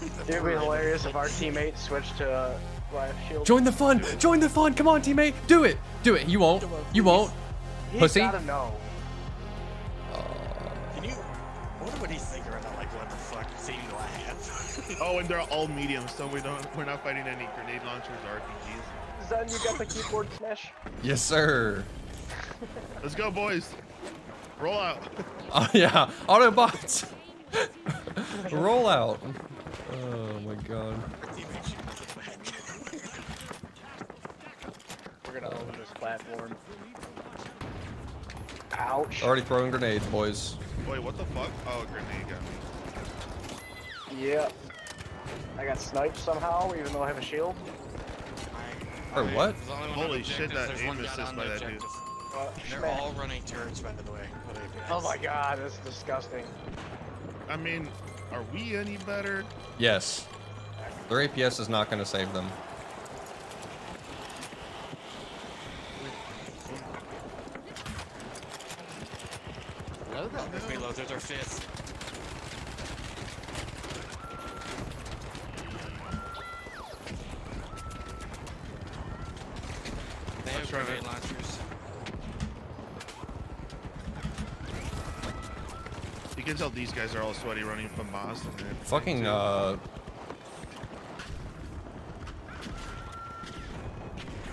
It would be hilarious if our teammates switched to uh, Riot Shield. Join the fun. Join the fun. Come on, teammate. Do it. Do it. You won't. You won't. He's pussy. gotta know. Can you? I wonder what he's thinking right now. Like, what the fuck team do I have? Oh, and they're all medium, so we don't. We're not fighting any grenade launchers or RPGs. Zen, you got the keyboard smash? Yes, sir. Let's go, boys. Roll out. Oh yeah. Autobots. Roll out. Oh my god. Our teammate shooting us in the back. We're gonna own this platform. Ouch. Already throwing grenades, boys. Wait, what the fuck? Oh, a grenade got me. Yeah. I got sniped somehow, even though I have a shield. Or what? there's only one Holy shit, objective, that aim assist by that dude. Uh, They're smash. all running turrets, by the way. Oh my god, that's disgusting. I mean, are we any better? Yes. Their APS is not going to save them. If we load, they're their fifth. They have grenade launchers. You can tell these guys are all sweaty running from Boston. Fucking uh.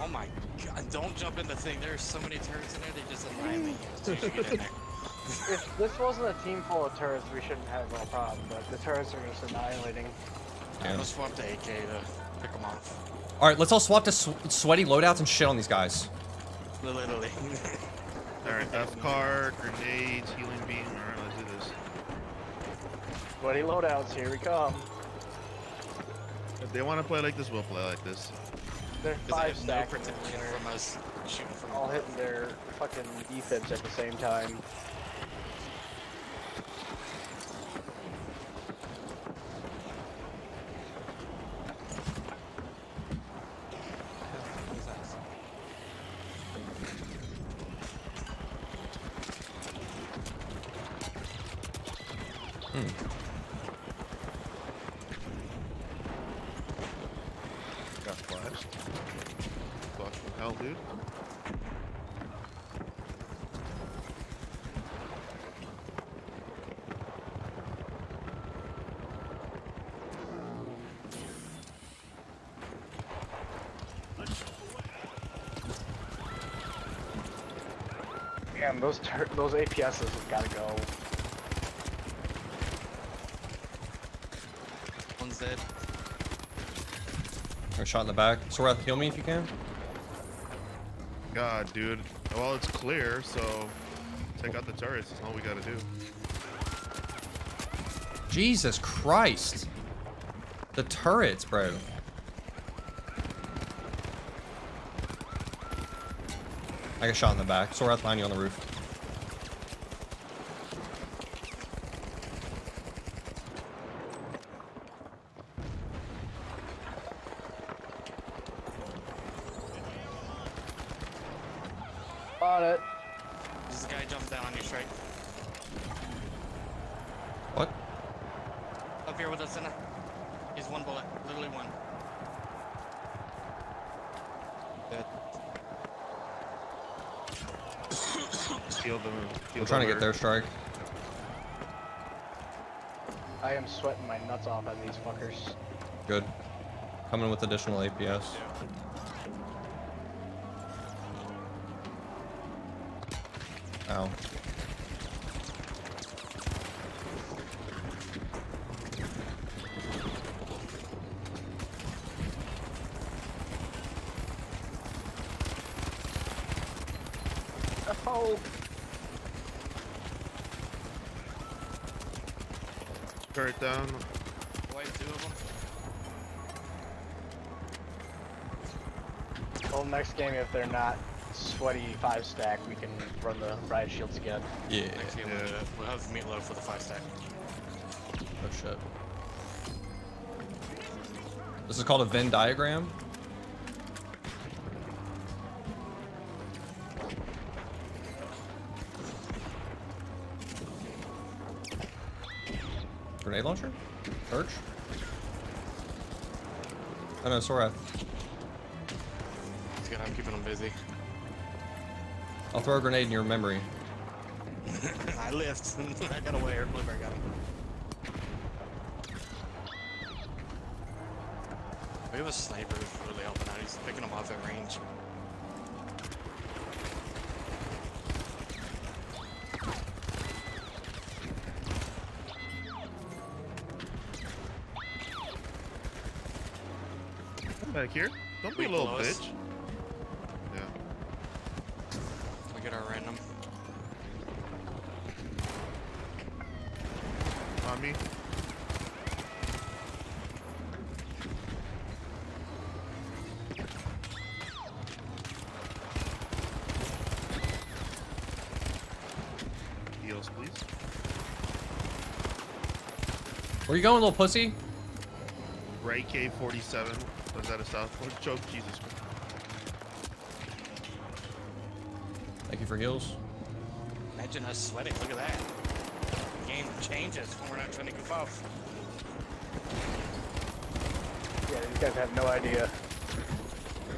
Oh my god, don't jump in the thing. There's so many turrets in there, they just annihilate you as you get in there. If this wasn't a team full of turrets, we shouldn't have no problem, but the turrets are just annihilating. I'm Yeah. gonna swap to AK to pick them off. All right, let's all swap to sw sweaty loadouts and shit on these guys. Literally. Alright, FCAR, grenades, healing beam. Alright, let's do this. Sweaty loadouts, here we come. If they want to play like this, we'll play like this. They're Because they five have no protection from us shooting from all hitting their fucking defense at the same time. Got flashed. Fucking hell, dude. Damn, those tur- those APSs have gotta go. One's dead. A shot in the back. Sorath, heal me if you can. God, dude. Well, it's clear, so take out the turrets. That's all we gotta do. Jesus Christ. The turrets, bro. I got shot in the back. Sorath behind you on the roof. On it. This guy jumped down on your strike. What? Up here with us, Senna. He's one bullet. Literally one. Dead. Heal them. Heal We're trying to get their strike. I am sweating my nuts off on these fuckers. Good. Coming with additional APS. Ow. Oh, Turret down. White, two of them. well, next game if they're not sweaty five stack, we can run the riot shields again. Yeah. Next game, Yeah. we'll, do- we'll have meatloaf for the five stack. Oh shit. This is called a Venn diagram. Grenade launcher? Search? Oh no, Sorath. It's good. I'm keeping them busy. I'll throw a grenade in your memory. I lift. I got away. Or Blueberry got him. We have a sniper who's really helping out. He's picking them off at range. Come back here. Don't be a little below us? bitch. Yeah. We get our random. On me. Heals, please. Where you going, little pussy? Ray K47. Was that a Southport joke? Jesus Christ. Thank you for heals. Imagine us sweating. Look at that. The game changes when we're not trying to goof off. Yeah, these guys have no idea.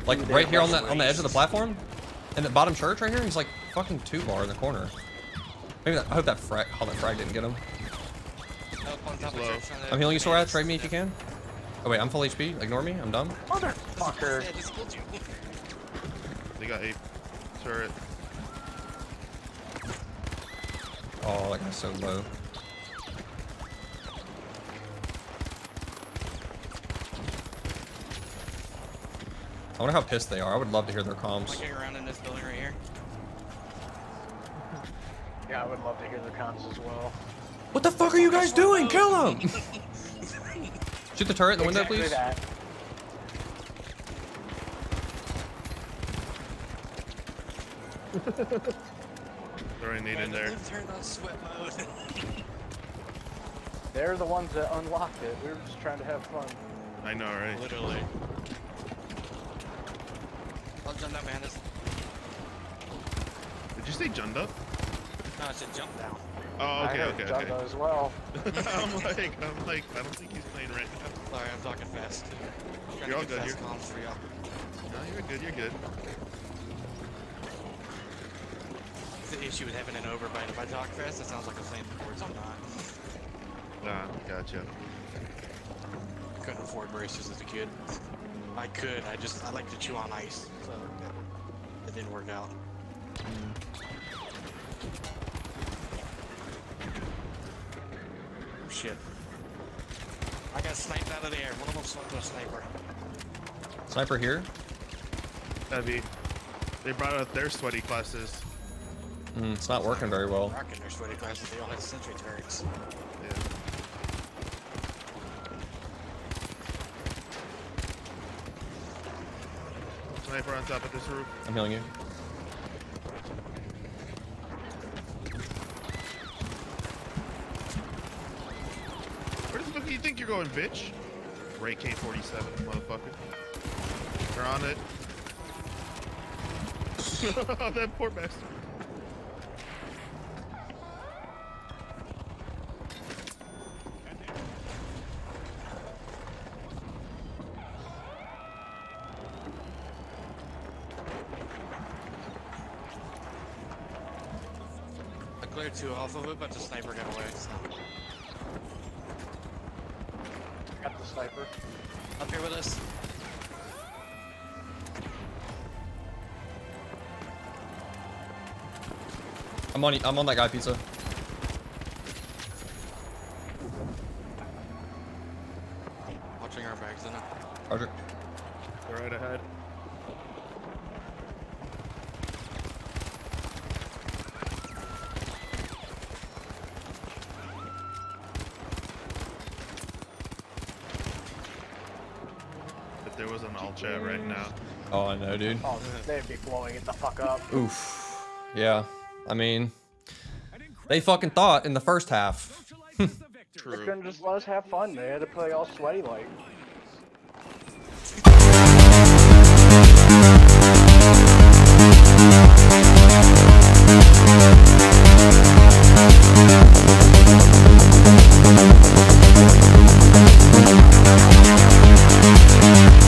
Like Dude, right here on the just on the edge of the platform, in the bottom church right here. He's like fucking two bar in the corner. Maybe that, I hope that frag. Oh, that frag didn't get him. Up on top of low. church, trying to I'm healing you, advance. Sorath. Trade me if you can. Oh wait, I'm full HP. Ignore me. I'm dumb. Motherfucker. Yeah, just killed you. They got a turret. Oh, that guy's so low. I wonder how pissed they are. I would love to hear their comms. Looking around in this building right here. Yeah, I would love to hear their comms as well. What the fuck are you guys doing? Kill him! Shoot the turret in the window, exactly please. that. Throwing nade in there. Turned on sweat mode. They're the ones that unlocked it. We were just trying to have fun. I know, right? Literally. I'll jump down behind us. Did you say Junda? No, I said jump down. Oh, I okay, heard okay, Jumbo okay. as well. I'm like, I'm like, I don't think he's playing right now. Sorry, I'm talking fast. Trying You're all to get good, fast comms for y'all. No, you're good, you're good. It's The issue with having an overbite. If I talk fast, it sounds like I'm saying words I'm not. Nah, gotcha. Couldn't afford braces as a kid. I could. I just I like to chew on ice, so it didn't work out. Oh, shit. I got sniped out of the air. One of them swung to a sniper. Sniper here. Heavy. They brought out their sweaty classes. Mm, it's not working very well. Rocking their sweaty classes. They all had sentry turrets. Yeah. Sniper on top of this roof. I'm healing you. Where the fuck do you think you're going, bitch? Ray K-47, motherfucker. They're on it. that poor bastard. I cleared two off of it, but the sniper got away. So. Got the sniper. Up here with us. I'm on. I'm on that guy pizza. Watching our bags in it. Roger. They're right ahead. If there was an all chat right now. Oh, I know, dude. Oh, they'd be blowing it the fuck up. Oof. Yeah. I mean, they fucking thought in the first half. True. They True. couldn't just let us have fun. They had to play all sweaty like. Thank